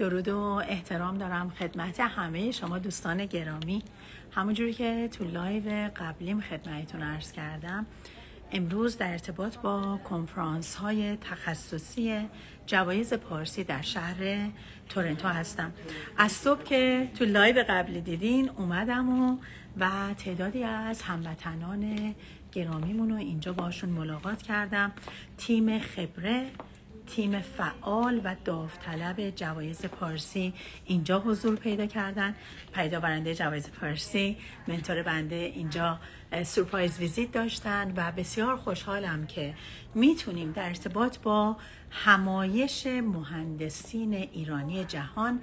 درود و احترام دارم خدمت همه شما دوستان گرامی. همونجوری که تو live قبلیم خدمتتون عرض کردم امروز در ارتباط با کنفرانس های تخصصی جوایز پارسی در شهر تورنتو هستم. از صبح که تو live قبل دیدین اومدم و, و تعدادی از هموطنان گرامیمون رو اینجا باشون ملاقات کردم. تیم خبره تیم فعال و داوطلب جوایز پارسی اینجا حضور پیدا کردن. پیدا برنده جوایز پارسی منتور بنده اینجا سورپرایز ویزیت داشتن و بسیار خوشحالم که می‌تونیم در ارتباط با همایش مهندسین ایرانی جهان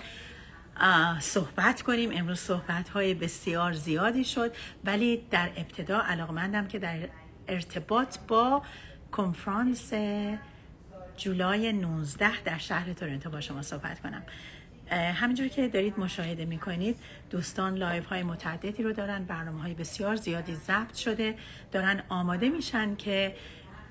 صحبت کنیم. امروز صحبت های بسیار زیادی شد ولی در ابتدا علاقمندم که در ارتباط با کنفرانس جولای 19 در شهر تورنتو با شما صحبت کنم. همینجوری که دارید مشاهده می‌کنید دوستان live های متعددی رو دارن برنامه های بسیار زیادی ضبط شده. دارن آماده میشن که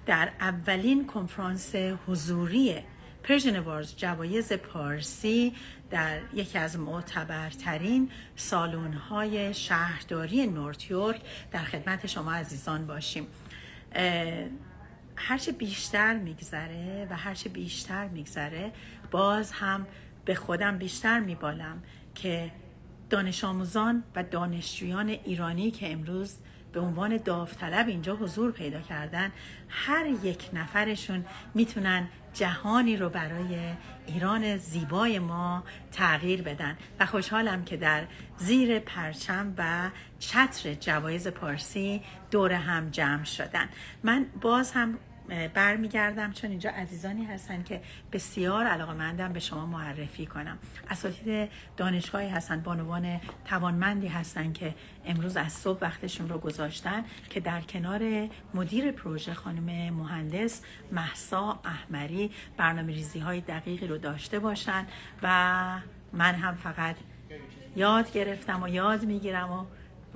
در اولین کنفرانس حضوری Persian Awards جوایز پارسی در یکی از معتبرترین سالن های شهرداری North York در خدمت شما عزیزان باشیم. هرچه بیشتر میگذره و هرچه بیشتر میگذره باز هم به خودم بیشتر میبالم که دانش آموزان و دانشجویان ایرانی که امروز به عنوان داوطلب اینجا حضور پیدا کردن هر یک نفرشون می‌تونن جهانی رو برای ایران زیبای ما تغییر بدن. و خوشحالم که در زیر پرچم و چتر جوایز پارسی دور هم جمع شدن. من باز هم برمیگردم چون اینجا عزیزانی هستن که بسیار علاقه مندم به شما معرفی کنم. اساتید دانشگاهی هستن بانوان توانمندی هستن که امروز از صبح وقتشون رو گذاشتن که در کنار مدیر پروژه خانم مهندس محسا احمری برنامه ریزی های دقیقی رو داشته باشن و من هم فقط یاد گرفتم و یاد می‌گیرم و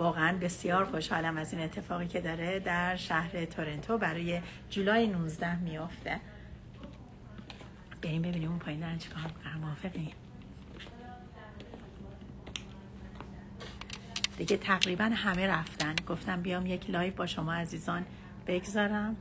واقعا بسیار خوشحالم از این اتفاقی که داره در شهر تورنتو برای جولای 19 میافته. بریم ببینیم اون پایین دارن چیکار موافقیم. دیگه تقریبا همه رفتن. گفتم بیام یک لایو با شما عزیزان بگذارم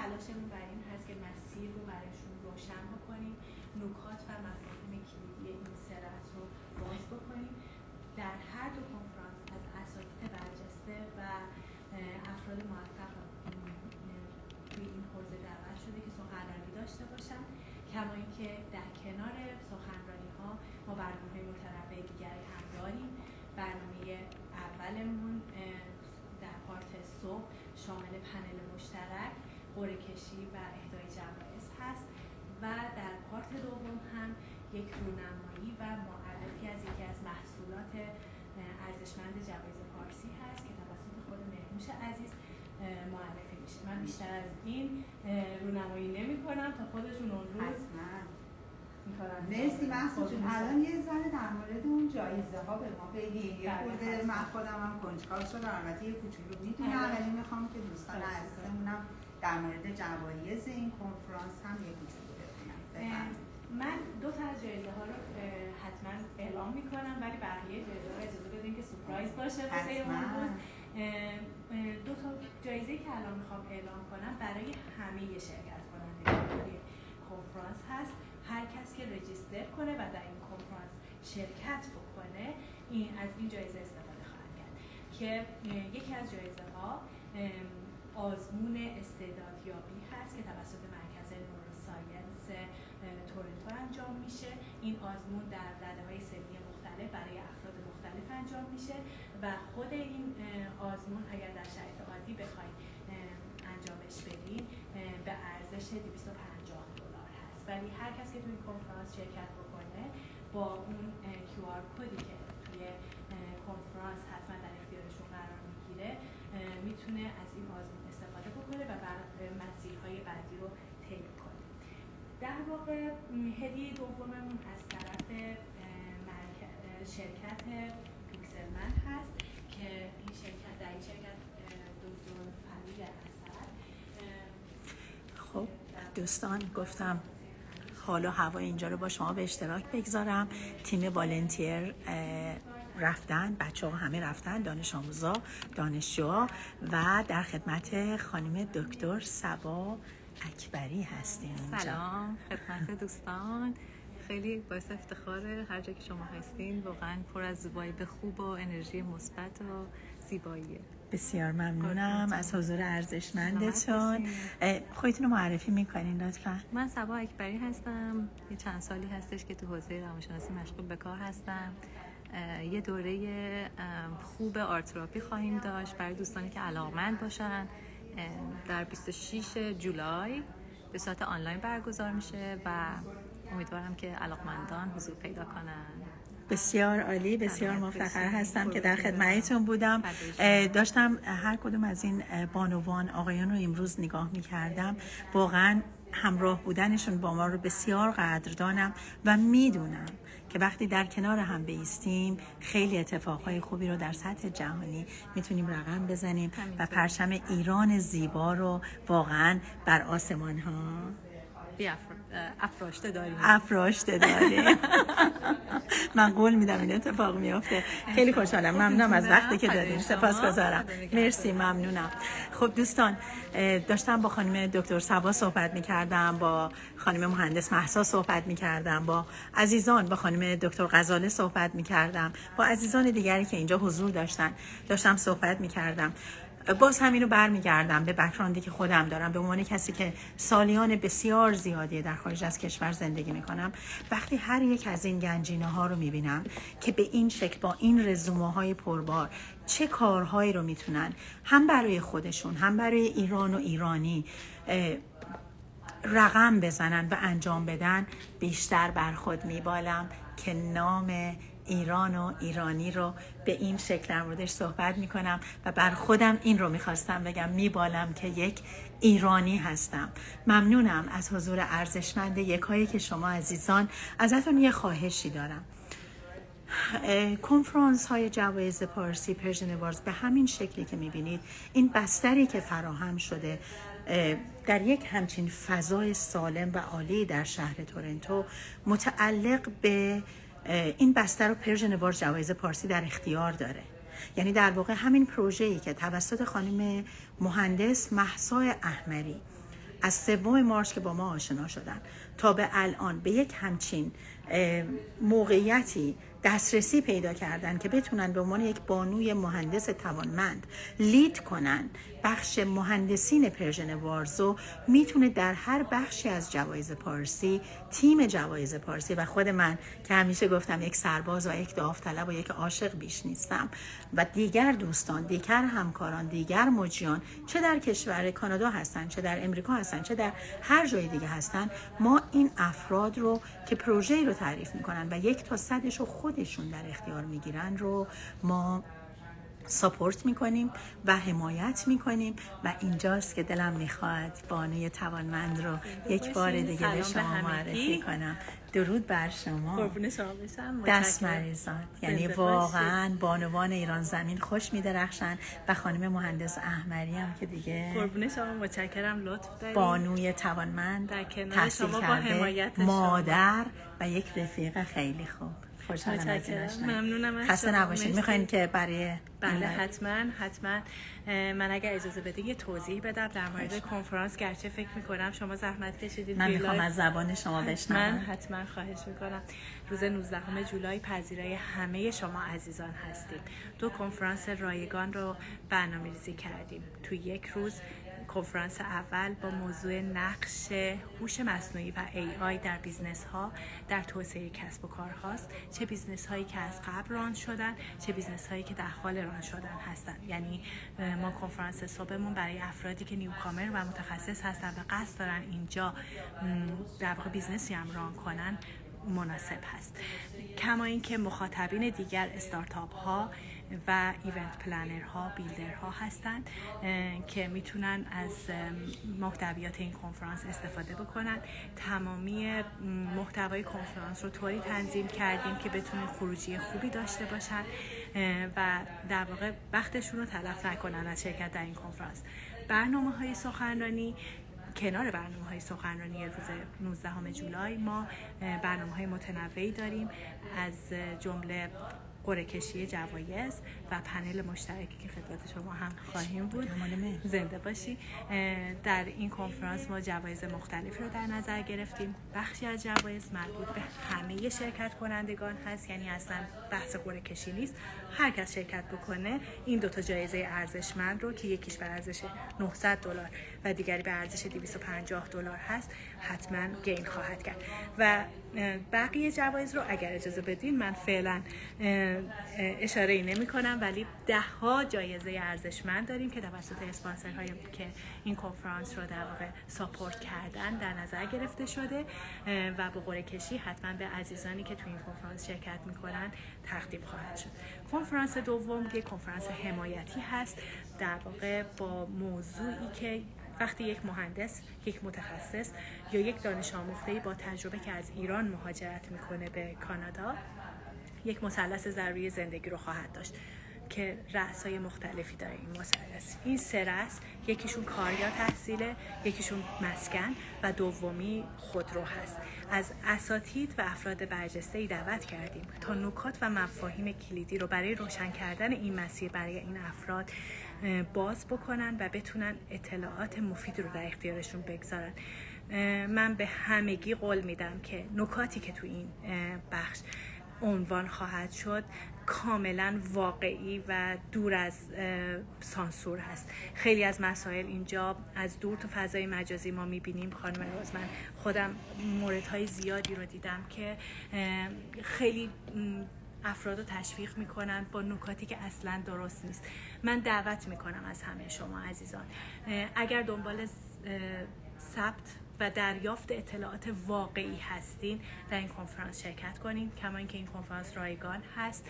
تلاشمون بر این هست که مسیر رو برایشون روشن بکنیم نکات و مفاهیم کلیدی این سرعت رو باز بکنیم در هر دو کنفرانس از اساتید برجسته و افراد موفق توی این حوزه دعوت شده که سخنرانی داشته باشن اینکه در کنار سخنرانی ها ما برنامه متنوع دیگری هم داریم برنامه اولمون در پارت صبح شامل پنل مشترک قره کشی و اهدای جوایز هست و در پارت دوم هم یک رونمایی و معرفی از یکی از محصولات ارزشمند جوایز پارسی هست که توسط خود مهنوش عزیز معرفی میشه. من بیشتر از این رونمایی نمی کنم تا خودشون اون روز مرسی محسوس الان یه ذره در مورد اون جایزه ها به ما بگید یه خورده من خودم هم کنجکاو شدم. البته یه کوچولو می‌دونم آره. ولی می‌خوام که دوستان عزیزمونم در مورد جوایز این کنفرانس هم یه کوچولو بخونم من دو تا از جایزه ها رو حتما اعلام می‌کنم ولی بقیه جایزه ها اجازه بدین که سورپرایز باشه واسه اون روز. دو تا جایزه که الان می‌خوام اعلام کنم برای همه شرکت کننده کنفرانس هست. هر کس که رجیستر شرکت بکنه این از این جایزه استفاده خواهد کرد. که یکی از جایزه ها آزمون استعدادیابی هست که توسط مرکز نوروساینس تورنتو انجام میشه. این آزمون در رده های سنی مختلف برای افراد مختلف انجام میشه و خود این آزمون اگر در شرایط عادی بخواید انجامش بدین به ارزش 250 دلار هست ولی هر کسی که توی کنفرانس شرکت بکنه با اون کیو آر کدی که توی کنفرانس حتما در اختیارشون قرار می‌گیره می‌تونه از این آزمون استفاده بکنه و بر مسیرهای بعدی رو طی کنه. در واقع هدیه دوممون از طرف شرکت پیکسلمن هست که این شرکت در این شرکت دکتر فرید خب دوستان گفتم حال و هوا اینجا رو با شما به اشتراک بگذارم. تیم والنتیر رفتن بچه ها همه رفتن دانش آموزا دانشجوها و در خدمت خانم دکتر سبا اکبری هستیم سلام خدمت دوستان. خیلی باعث افتخار هر جا که شما هستین. واقعا پر از به خوب و انرژی مثبت و زیباییه. بسیار ممنونم. از حضور ارزشمندتون خودتون رو معرفی می‌کنین لطفا. من سبا اکبری هستم. یه چند سالی هستش که تو حوزه روانشناسی مشغول به کار هستم. یه دوره خوب آرتراپی خواهیم داشت برای دوستانی که علاقمند باشن. در 26 جولای به صورت آنلاین برگزار میشه و امیدوارم که علاقمندان حضور پیدا کنن. بسیار عالی بسیار مفتخر هستم که در خدمتتون بودم. داشتم هر کدوم از این بانوان آقایان رو امروز نگاه می کردم واقعا همراه بودنشون با ما رو بسیار قدردانم و می‌دونم که وقتی در کنار هم بیستیم خیلی اتفاقهای خوبی رو در سطح جهانی می‌تونیم رقم بزنیم و پرچم ایران زیبا رو واقعا بر آسمان ها افراشته داریم. افراشته داریم. من قول میدم این اتفاق میافته. خیلی خوشحالم. ممنونم از وقتی که دادیم سپاس گذارم. مرسی ممنونم. خب دوستان داشتم با خانم دکتر سبا صحبت می‌کردم با خانم مهندس محسا صحبت می‌کردم با عزیزان با خانم دکتر غزاله صحبت می‌کردم با عزیزان دیگری که اینجا حضور داشتن داشتم صحبت می‌کردم. باز همینو برمیگردم به بکراندی که خودم دارم. به عنوان کسی که سالیان بسیار زیادی در خارج از کشور زندگی می‌کنم وقتی هر یک از این گنجینه ها رو می‌بینم که به این شکل با این رزومه های پربار چه کارهایی رو می‌تونن هم برای خودشون هم برای ایران و ایرانی رقم بزنن و انجام بدن بیشتر بر خود میبالم که نام ایران و ایرانی رو به این شکل در موردش صحبت می‌کنم و بر خودم این رو می‌خواستم بگم میبالم که یک ایرانی هستم. ممنونم از حضور ارزشمند یکایک شما عزیزان ازتون یه خواهشی دارم. کنفرانس های جوایز پارسی Persian Awards به همین شکلی که می‌بینید این بستری که فراهم شده در یک همچین فضای سالم و عالی در شهر تورنتو متعلق به این بستر رو Persian Awards جوایز پارسی در اختیار داره. یعنی در واقع همین پروژه‌ای که توسط خانم مهندس محسای احمری از سوم March که با ما آشنا شدن تا به الان به یک همچین موقعیتی دسترسی پیدا کردن که بتونن به عنوان یک بانوی مهندس توانمند lead کنن بخش مهندسین Persian Awards و می‌تونه در هر بخشی از جوایز پارسی تیم جوایز پارسی و خود من که همیشه گفتم یک سرباز و یک داوطلب و یک عاشق بیش نیستم و دیگر دوستان دیگر همکاران دیگر مجیان چه در کشور کانادا هستن چه در امریکا هستن چه در هر جای دیگه هستن ما این افراد رو که پروژه رو تعریف می‌کنن و یک تا صدش رو خودشون در اختیار می‌گیرن رو ما ساپورت می‌کنیم و حمایت می‌کنیم و اینجاست که دلم می‌خواد بانوی توانمند رو یک بار دیگه به شما معرفی کنم. درود بر شما. دست مریضات یعنی واقعا بانوان ایران زمین خوش میدرخشن و خانم مهندس احمری هم که دیگه قربون شما. متشکرم. لطف دارید. بانوی توانمند تحصیل کرده مادر و یک رفیق خیلی خوب. خوشحالم از ممنونم از خسته نباشید می‌خواین که برای بله حتما حتما. من اگر اجازه بده یه توضیح بدم در مورد کنفرانس. گرچه فکر می‌کنم شما زحمت کشیدید من می‌خوام از زبان شما بشنوم. من حتما خواهش می‌کنم. روز 19 جولای پذیرای همه شما عزیزان هستیم. دو کنفرانس رایگان رو برنامه ریزی کردیم. تو یک روز کنفرانس اول با موضوع نقش هوش مصنوعی و AI در business ها در توسعه کسب و کار هاست. چه business هایی که از قبل run شدن چه business هایی که در حال run شدن هستند یعنی ما کنفرانس صبحمون برای افرادی که newcomer و متخصص هستن و قصد دارن اینجا در واقع business ی هم run کنن مناسب هست. کما اینکه مخاطبین دیگر استارتاپ ها و event planner ها builder ها هستند که می‌تونن از محتویات این کنفرانس استفاده بکنن. تمامی محتوای کنفرانس رو طوری تنظیم کردیم که بتونن خروجی خوبی داشته باشن و در واقع وقتشون رو تلف نکنن از شرکت در این کنفرانس. برنامه های سخنرانی کنار برنامه های سخنرانی روز 19 جولای ما برنامه های متنوعی داریم. از جمله قره کشی جوایز و پنل مشترکی که خدمت شما هم خواهیم بود. زنده باشی. در این کنفرانس ما جوایز مختلفی رو در نظر گرفتیم. بخشی از جوایز مربوط به همه شرکت کنندگان هست. یعنی اصلا بحث قره کشی نیست. هر کس شرکت بکنه این دوتا جایزه ارزشمند رو که یکیش به ارزش 900 دلار و دیگری به ارزش 250 دلار هست حتما گین خواهد کرد. و بقیه جوایز رو اگر اجازه بدین من فعلا اشاره ای نمی کنم ولی ده ها جایزه ارزشمند داریم که توسط هایی که این کنفرانس رو در واقع ساپورت کردن در نظر گرفته شده و به قرعه کشی حتما به عزیزانی که تو این کنفرانس شرکت می‌کنن تقدیم خواهد شد. کنفرانس دوم یک کنفرانس حمایتی هست در واقع با موضوعی که وقتی یک مهندس یک متخصص یا یک دانش آموخته با تجربه که از ایران مهاجرت می‌کنه به کانادا یک مثلث ضروری زندگی رو خواهد داشت. که رأس های مختلفی داره این مثلث این سه رأس یکیشون کاریا تحصیله یکیشون مسکن و دومی خودرو هست. از اساتید و افراد برجسته ای دعوت کردیم تا نکات و مفاهیم کلیدی رو برای روشن کردن این مسیر برای این افراد باز بکنن و بتونن اطلاعات مفید رو در اختیارشون بگذارن. من به همگی قول میدم که نکاتی که تو این بخش عنوان خواهد شد کاملا واقعی و دور از سانسور هست. خیلی از مسائل اینجا از دور تو فضای مجازی ما می‌بینیم. خانم روز من خودم موردهای زیادی رو دیدم که خیلی افراد رو تشویق می‌کنن با نکاتی که اصلا درست نیست. من دعوت می‌کنم از همه شما عزیزان. اگر دنبال ثبت و دریافت اطلاعات واقعی هستین در این کنفرانس شرکت کنین کما اینکه این کنفرانس رایگان هست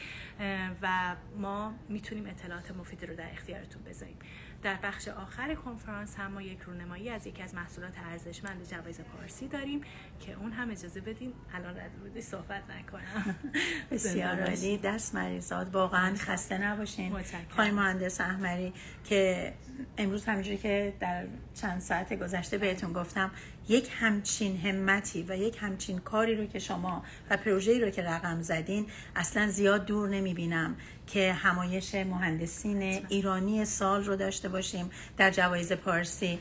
و ما می‌تونیم اطلاعات مفید رو در اختیارتون بذاریم. در بخش آخر کنفرانس هم ما یک رونمایی از یکی از محصولات ارزشمند جوایز پارسی داریم که اون هم اجازه بدین الان رد صحبت نکنم. بسیار عالی. دست مریضات واقعا خسته نباشین. خواهی مهندس احمری که امروز همینجوری که در چند ساعت گذشته بهتون گفتم یک همچین همتی و یک همچین کاری رو که شما و پروژه‌ای رو که رقم زدین اصلا زیاد دور نمی‌بینم. که همایش مهندسین ایرانی سال رو داشته باشیم در جوایز پارسی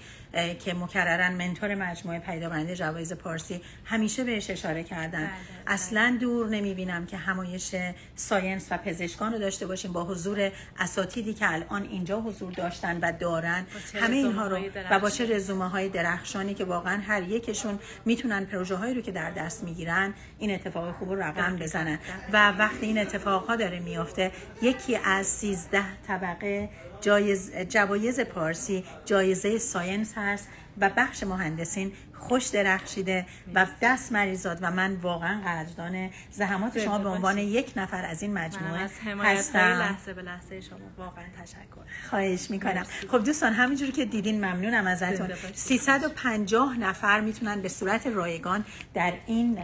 که مکررا mentor مجموعه پدیدآورنده جوایز پارسی همیشه بهش اشاره کردن. بله، بله. اصلا دور نمی‌بینم که همایش science و پزشکان رو داشته باشیم با حضور اساتیدی که الان اینجا حضور داشتن و دارن. همه اینها رو و با چه رزومه های درخشانی که واقعا هر یکشون می‌تونن پروژه هایی رو که در دست می‌گیرن این اتفاق خوب رو رقم بزنن. و وقتی این اتفاق ها داره میافته یکی از 13 طبقه جایز جوایز پارسی جایزه ساینس هست و بخش مهندسین خوش درخشیده و دست مریضات و من واقعا قدردان زحمات شما به عنوان یک نفر از این مجموعه هستم. لحظه به لحظه شما. واقعا تشکر. خواهش می‌کنم. خب دوستان همینجوری که دیدین ممنونم ازتون. 350 نفر می‌تونن به صورت رایگان در این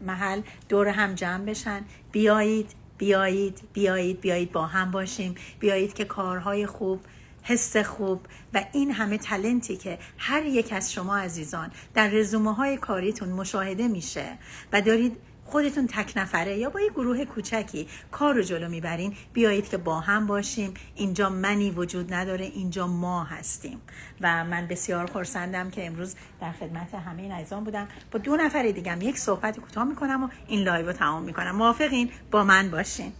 محل دور هم جمع بشن. بیایید بیایید بیایید بیایید با هم باشیم. بیایید که کارهای خوب حس خوب و این همه تلنتی که هر یک از شما عزیزان در رزومه های کاریتون مشاهده میشه و دارید خودتون تک نفره یا با یه گروه کوچکی کار رو جلو می‌برین بیایید که با هم باشیم. اینجا منی وجود نداره اینجا ما هستیم. و من بسیار خرسندم که امروز در خدمت همه این عزیزان بودم. با دو نفر دیگم یک صحبت کوتاه می‌کنم و این لایو رو تمام می‌کنم. موافقین؟ با من باشین.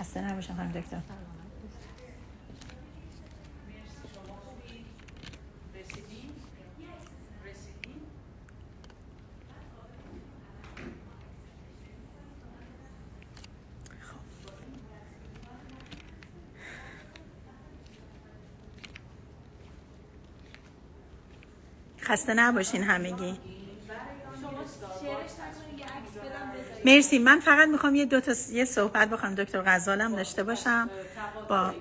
خسته نباشم خانم دکتر. خسته نباشین همگی. مرسی من فقط می‌خوام یه دو تا یه صحبت بخوام. دکتر غزالم داشته باشم. با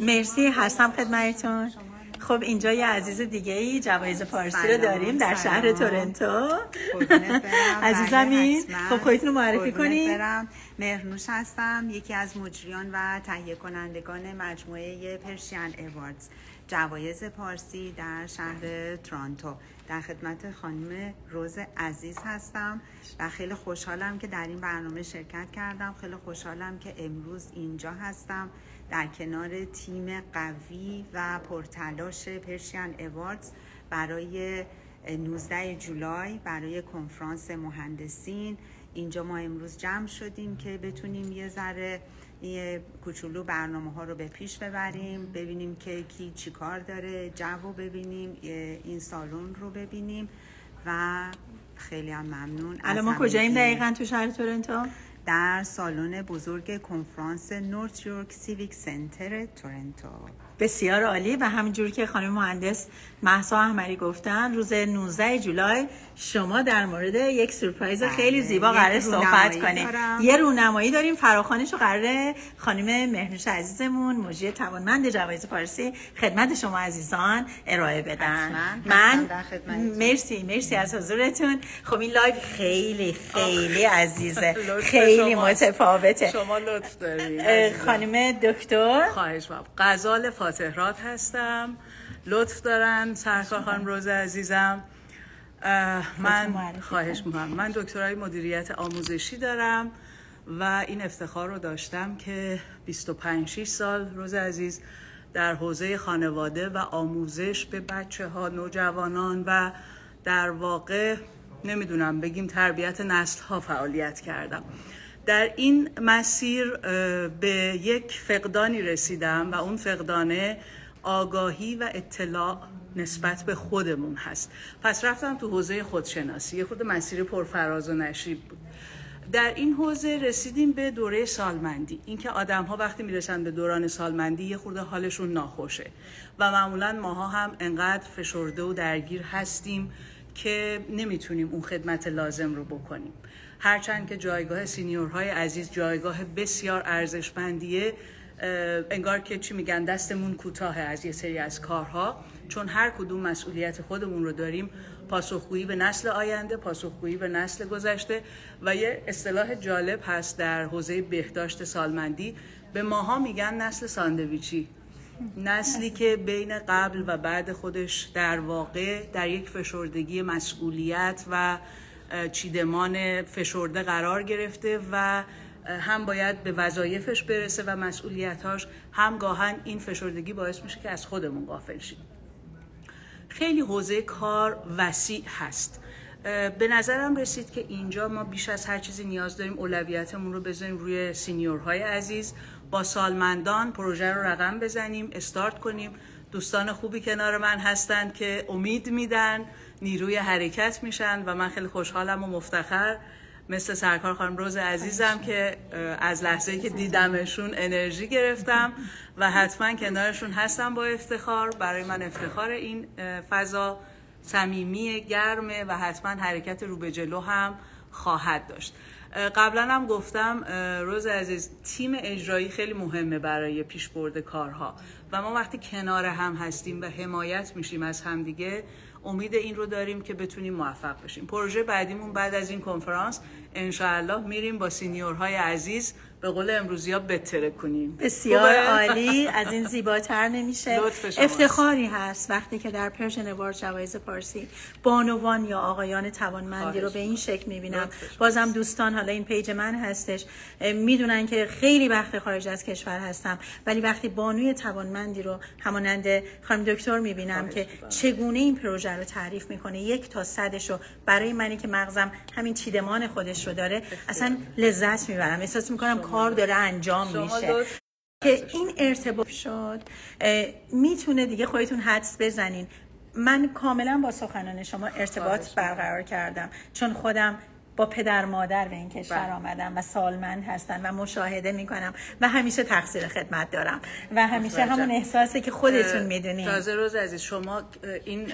مرسی هستم خدمتتون. خب اینجا یه عزیز دیگه ای جوایز پارسی رو داریم در شهر تورنتو. عزیزم خب خودتون رو معرفی کنید مهرنوش هستم یکی از مجریان و تهیه کنندگان مجموعه پرشین ایواردز جوایز پارسی در شهر ترانتو. در خدمت خانم روز عزیز هستم و خیلی خوشحالم که در این برنامه شرکت کردم. خیلی خوشحالم که امروز اینجا هستم. در کنار تیم قوی و پرتلاش پرشین ایواردز برای 19 جولای برای کنفرانس مهندسین. اینجا ما امروز جمع شدیم که بتونیم یه ذره یه کوچولو برنامه ها رو به پیش ببریم ببینیم که کی چی کار داره جو ببینیم این سالن رو ببینیم و خیلی هم ممنون الان ما کجاییم دقیقا تو شهر تورنتو؟ در سالن بزرگ کنفرانس نورت یورک سیویک سنتر تورنتو بسیار عالی و همینجور که خانم مهندس محسا احمری گفتن روز 19 جولای شما در مورد یک سورپرایز بله، خیلی زیبا قرار صحبت کنید یه رونمایی داریم. فراخوانش رو قراره خانم مهنوش عزیزمون مجری توانمند جوایز پارسی خدمت شما عزیزان ارائه بدن. من مرسی مرسی از حضورتون. خب این live خیلی خیلی عزیزه. خیلی متفاوته. شما لطف دارید. خانم دکتر. خواهش غزال فاتحرات هستم. لطف دارن سرکار خانم روز عزیزم. من خواهش می‌کنم. من دکترای مدیریت آموزشی دارم و این افتخار رو داشتم که 25 سال روز عزیز در حوزه خانواده و آموزش به بچه ها نوجوانان و در واقع نمی‌دونم بگیم تربیت نسل ها فعالیت کردم. در این مسیر به یک فقدانی رسیدم و اون فقدانه آگاهی و اطلاع نسبت به خودمون هست. پس رفتم تو حوزه خودشناسی. یه خود مسیر پرفراز و نشیب بود. در این حوزه رسیدیم به دوره سالمندی. اینکه آدم ها وقتی می‌رسن به دوران سالمندی یه خورده حالشون ناخوشه. و معمولا ماها هم انقدر فشرده و درگیر هستیم که نمی‌تونیم اون خدمت لازم رو بکنیم. هرچند که جایگاه سینیورهای عزیز جایگاه بسیار ارزشمندیه انگار که چی میگن دستمون کوتاه از یه سری از کارها. چون هر کدوم مسئولیت خودمون رو داریم پاسخگویی به نسل آینده پاسخگویی به نسل گذشته و یه اصطلاح جالب هست در حوزه بهداشت سالمندی. به ماها میگن نسل ساندویچی. نسلی که بین قبل و بعد خودش در واقع در یک فشردگی مسئولیت و چیدمان فشرده قرار گرفته و هم باید به وظایفش برسه و مسئولیتاش هم گاهن این فشردگی باعث میشه که از خودمون غافل شیم. خیلی حوزه کار وسیع هست. به نظرم رسید که اینجا ما بیش از هر چیزی نیاز داریم اولویتمون رو بزنیم روی سینیورهای عزیز. با سالمندان پروژه رو رقم بزنیم استارت کنیم. دوستان خوبی کنار من هستند که امید میدن. نیروی حرکت میشن و من خیلی خوشحالم و مفتخر. مثل سرکار خانم روز عزیزم که از لحظه که دیدمشون انرژی گرفتم و حتما کنارشون هستم با افتخار. برای من افتخار این فضا صمیمی گرمه و حتما حرکت رو به جلو هم خواهد داشت. قبلا هم گفتم روز عزیز تیم اجرایی خیلی مهمه برای پیشبرد کارها و ما وقتی کنار هم هستیم و حمایت میشیم از همدیگه امید این رو داریم که بتونیم موفق بشیم. پروژه بعدیمون بعد از این کنفرانس انشاءالله میریم با senior های عزیز به قول امروزی ها بترکونیم. بسیار عالی. از این زیباتر نمیشه. افتخاری هست وقتی که در Persian Award جوایز پارسی بانوان یا آقایان توانمندی رو به این شکل می‌بینم. بازم دوستان حالا این page من هستش. می‌دونن که خیلی وقت خارج از کشور هستم. ولی وقتی بانوی توانمندی رو همانند خانم دکتر می‌بینم که چگونه این پروژه رو تعریف می‌کنه یک تا صدش رو برای منی که مغزم همین چیدمان خودش رو داره اصلا لذت می‌برم. احساس می‌کنم کار داره انجام میشه. که این ارتباط شد می‌تونه دیگه خودتون حدس بزنین. من کاملا با سخنان شما ارتباط برقرار کردم. چون خودم با پدر مادر به این کشور بله. آمدم و سالمند هستن و مشاهده می‌کنم و همیشه تقصیر خدمت دارم و همیشه. همون احساسی که خودتون اه، می‌دونین تازه روز عزیز شما این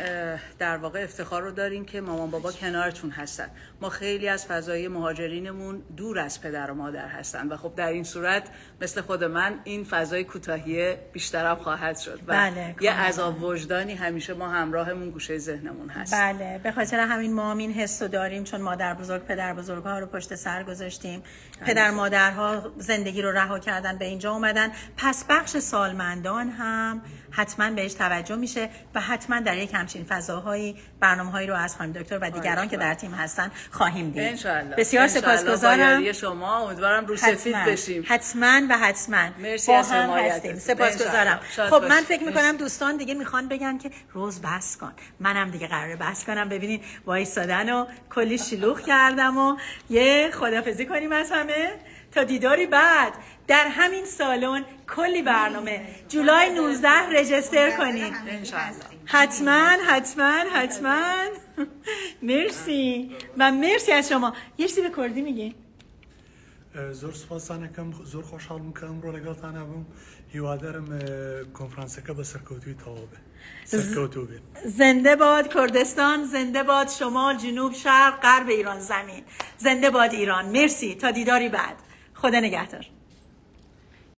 در واقع افتخار رو دارین که مامان بابا کنارتون هستن ما خیلی از فضای مهاجرینمون دور از پدر و مادر هستن و خب در این صورت مثل خود من این فضای کوتاهی بیشترم خواهد شد و بله، یه. عذاب وجدانی همیشه ما همراهمون گوشه ذهنمون هست بله به خاطر همین ما هم این حس داریم چون مادر بزرگ پدر بزرگ ها رو پشت سر گذاشتیم. پدر مادرها زندگی رو رها کردن به اینجا اومدن. پس بخش سالمندان هم حتما بهش توجه میشه و حتما در یک همچین فضاهایی برنامه هایی رو از خانم دکتر و دیگران که در تیم هستن خواهیم دید. انشالله بسیار سپاسگزارم. شما. امیدوارم رو سفید بشیم. حتما و حتما. مرسی از هم. هستیم. سپاسگزارم. خب من. فکر می‌کنم دوستان دیگه می‌خوان بگن که روز بس کن. منم دیگه قراره بس کنم. ببینین وایستادن و کلی شلوغ کردم و یه خدافزی کنیم از همه. تا دیداری بعد. در همین سالن کلی برنامه. جولای 19 رجستر کنین. حتما حتما حتما. مرسی. و مرسی از شما. یه چیزی به کردی میگی؟ زۆر سپاسانەکەم زۆر خۆشحاڵم کە ئەمڕۆ لەگەڵتانە بووم هیوادارم کۆنفرانسەکە بە سەرکەوتوی تەواو بێ سەرکەوتو بێت زنده باد کردستان زنده باد شمال جنوب شرق غرب ایران زمین. زنده باد ایران. مرسی. تا دیداری بعد. خدا نگهدار.